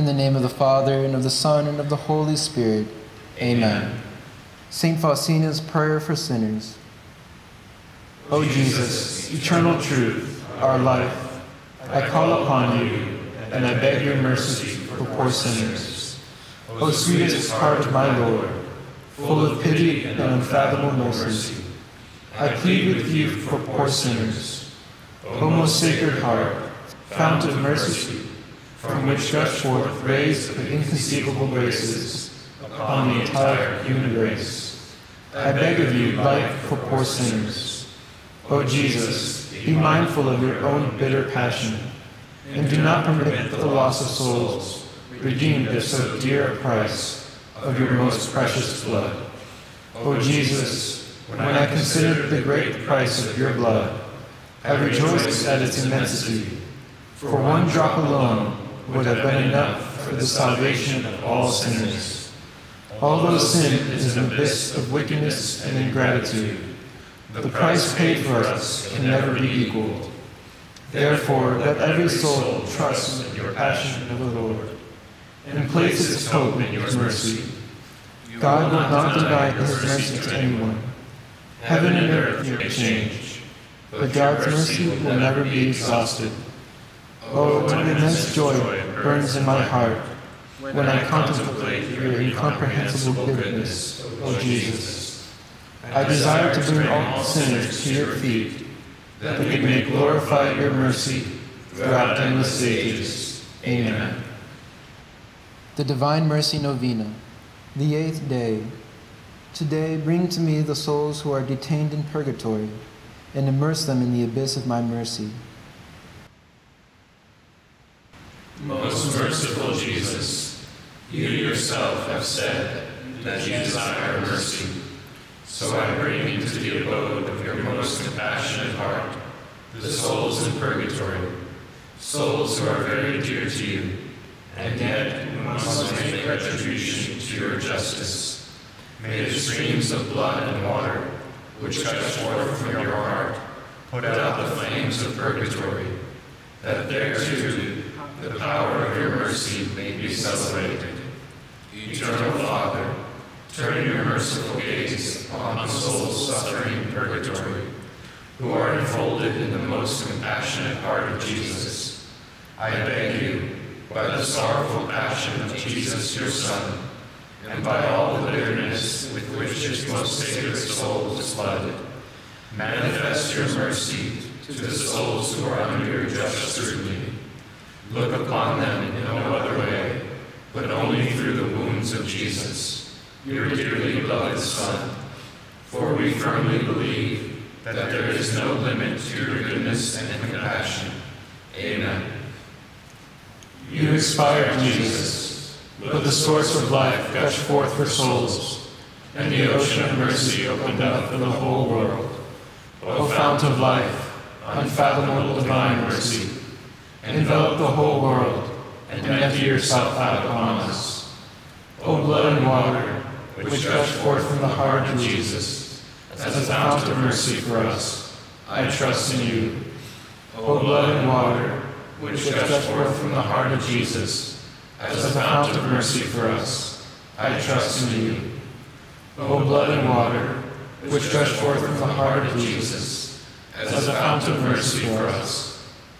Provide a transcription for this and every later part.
In the name of the Father, and of the Son, and of the Holy Spirit. Amen. St. Faustina's Prayer for Sinners. O Jesus, eternal truth, our life, I call upon you, and I beg your mercy for poor sinners. O sweetest heart of my Lord, full of pity and unfathomable mercy, I plead with you for poor sinners. O most sacred heart, fount of mercy, from which gush forth rays of inconceivable graces upon the entire human race. I beg of you light for poor sinners. O Jesus, be mindful of your own bitter passion, and do not permit the loss of souls redeemed at so dear a price of your most precious blood. O Jesus, when I consider the great price of your blood, I rejoice at its immensity. For one drop alone would have been enough for the salvation of all sinners. Although sin is an abyss of wickedness and ingratitude, the price paid for us can never be equaled. Therefore, let every soul trust in your passion of the Lord and place its hope in your mercy. God will not deny his mercy to anyone. Heaven and earth may change, but God's mercy will never be exhausted. Oh, what immense joy burns in my heart when I contemplate your incomprehensible goodness, O Jesus. I desire to bring all sinners to your feet, that we may glorify your mercy throughout endless ages. Amen. The Divine Mercy Novena, the eighth day. Today, bring to me the souls who are detained in purgatory, and immerse them in the abyss of my mercy. Most merciful Jesus, you yourself have said that you desire mercy. So I bring into the abode of your most compassionate heart the souls in purgatory, souls who are very dear to you, and yet who must make retribution to your justice. May the streams of blood and water, which gush forth from your heart, put out the flames of purgatory, that there too the power of your mercy may be celebrated. Eternal Father, turn your merciful gaze upon the souls suffering in purgatory, who are enfolded in the most compassionate heart of Jesus. I beg you, by the sorrowful passion of Jesus your Son, and by all the bitterness with which his most sacred soul was flooded, manifest your mercy to the souls who are under your just scrutiny. Look upon them in no other way, but only through the wounds of Jesus, your dearly beloved Son. For we firmly believe that there is no limit to your goodness and compassion. Amen. You expired, Jesus, but the source of life gushed forth for souls, and the ocean of mercy opened up for the whole world. O fount of life, unfathomable divine mercy, envelop the whole world and empty yourself out upon us. O blood and water, which gush forth from the heart of Jesus, as a fount of mercy for us, I trust in you. O blood and water, which gush forth from the heart of Jesus, as a fount of mercy for us, I trust in you. O blood and water, which gush forth from the heart of Jesus, as a fount of mercy for us,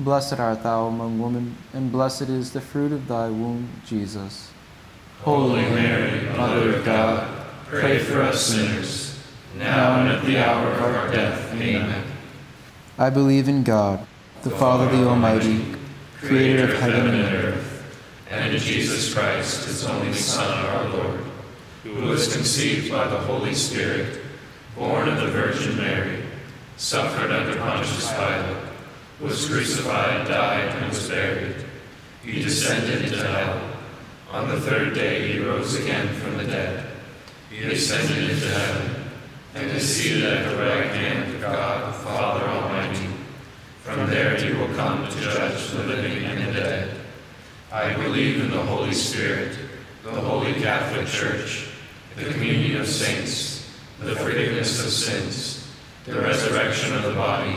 Blessed art thou among women, and blessed is the fruit of thy womb, Jesus. Holy Mary, Mother of God, pray for us sinners, now and at the hour of our death. Amen. I believe in God, the Father, the Almighty, creator of heaven and earth, and in Jesus Christ, his only Son, our Lord, who was conceived by the Holy Spirit, born of the Virgin Mary, suffered under Pontius Pilate, was crucified, died, and was buried. He descended into hell. On the third day he rose again from the dead. He ascended into heaven and is seated at the right hand of God the Father Almighty. From there he will come to judge the living and the dead. I believe in the Holy Spirit, the Holy Catholic Church, the communion of saints, the forgiveness of sins, the resurrection of the body,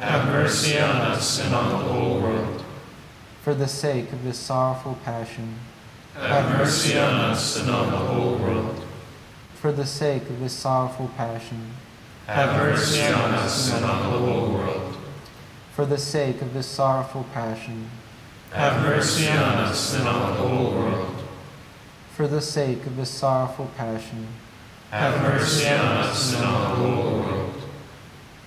have mercy on us and on the whole world. For the sake of his sorrowful passion, have mercy on us and on the whole world. For the sake of his sorrowful passion, have mercy on us and on the whole world. For the sake of his sorrowful passion, have mercy on us and on the whole world. For the sake of his sorrowful passion, have mercy on us and on the whole world.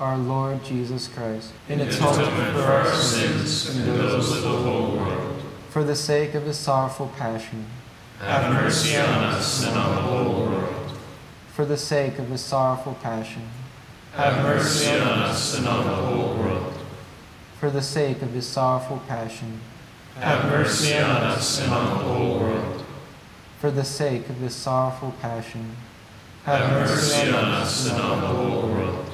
our Lord Jesus Christ, in atonement for our sins and those of the whole world. For the sake of his sorrowful passion, have mercy on us and on the whole world. For the sake of his sorrowful passion, have mercy on us and on the whole world. For the sake of his sorrowful passion, have mercy on us and on the whole world. For the sake of his sorrowful passion, have mercy on us and on the whole world.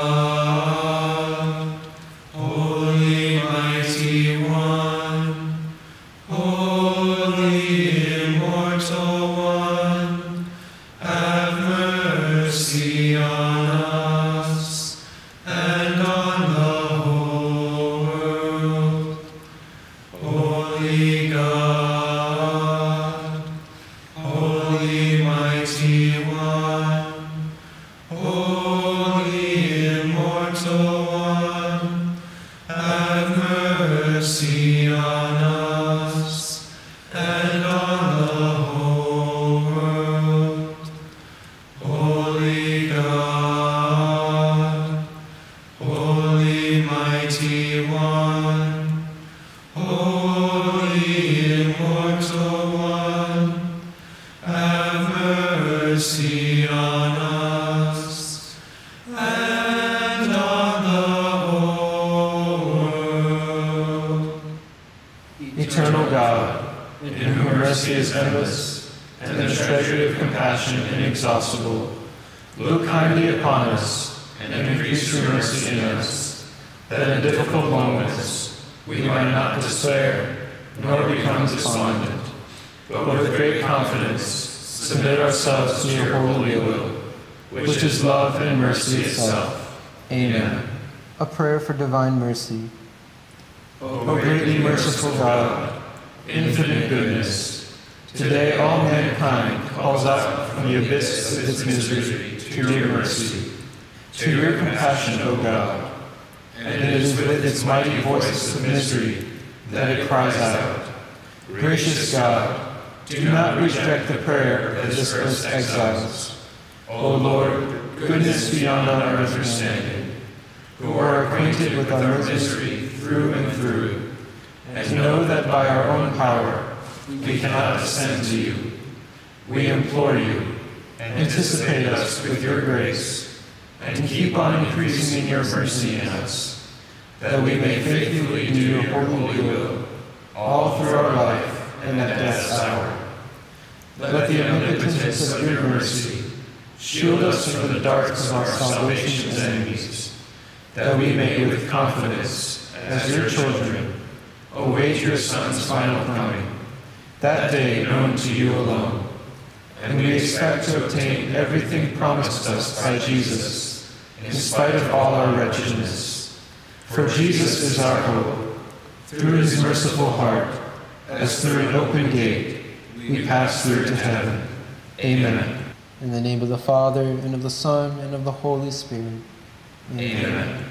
Holy God, is endless, and the treasury of compassion inexhaustible, look kindly upon us and increase your mercy in us, that in difficult moments we might not despair nor become despondent, but with great confidence submit ourselves to your holy will, which is love and mercy itself. Amen. a prayer for divine mercy. O greatly merciful God, infinite goodness, today all mankind calls out from the abyss of its misery to your mercy, to your compassion, O God. And it is with its mighty voice of misery that it cries out, Gracious God, do not reject the prayer of this earth's exiles. O Lord, goodness beyond our understanding, who are acquainted with our misery through and through, and know that by our own power we cannot ascend to you. We implore you, and anticipate us with your grace, and keep on increasing in your mercy in us, that we may faithfully do your holy will, all through our life and at death's hour. Let the omnipotence of your mercy shield us from the darts of our salvation's enemies, that we may with confidence, as your children, await your Son's final coming, that day known to you alone. And we expect to obtain everything promised us by Jesus, in spite of all our wretchedness. For Jesus is our hope. Through his merciful heart, as through an open gate, we pass through to heaven. Amen. In the name of the Father, and of the Son, and of the Holy Spirit. Amen.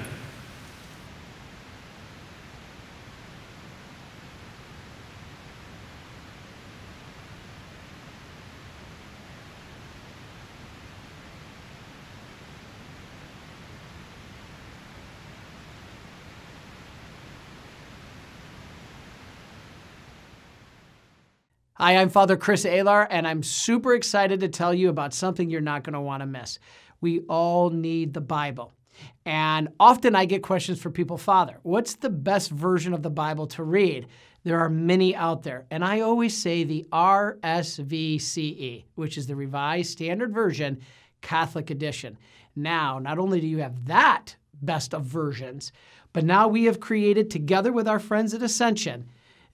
Hi, I'm Father Chris Alar, and I'm super excited to tell you about something you're not going to want to miss. We all need the Bible. And often I get questions from people, Father, what's the best version of the Bible to read? There are many out there. And I always say the RSVCE, which is the Revised Standard Version Catholic Edition. Now, not only do you have that best of versions, but now we have created, together with our friends at Ascension,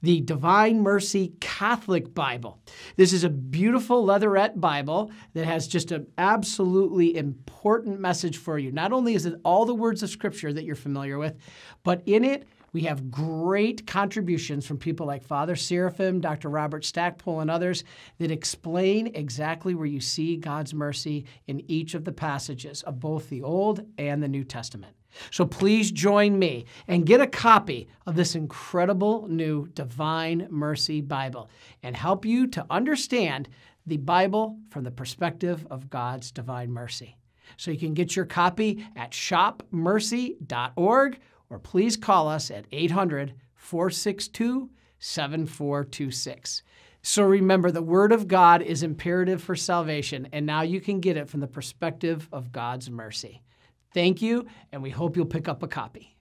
the Divine Mercy Catholic Bible. This is a beautiful leatherette Bible that has just an absolutely important message for you. Not only is it all the words of Scripture that you're familiar with, but in it, we have great contributions from people like Father Seraphim, Dr. Robert Stackpole, and others that explain exactly where you see God's mercy in each of the passages of both the Old and the New Testament. So please join me and get a copy of this incredible new Divine Mercy Bible and help you to understand the Bible from the perspective of God's divine mercy. So you can get your copy at shopmercy.org or please call us at 800 462 7426. So remember, the Word of God is imperative for salvation, and now you can get it from the perspective of God's mercy. Thank you, and we hope you'll pick up a copy.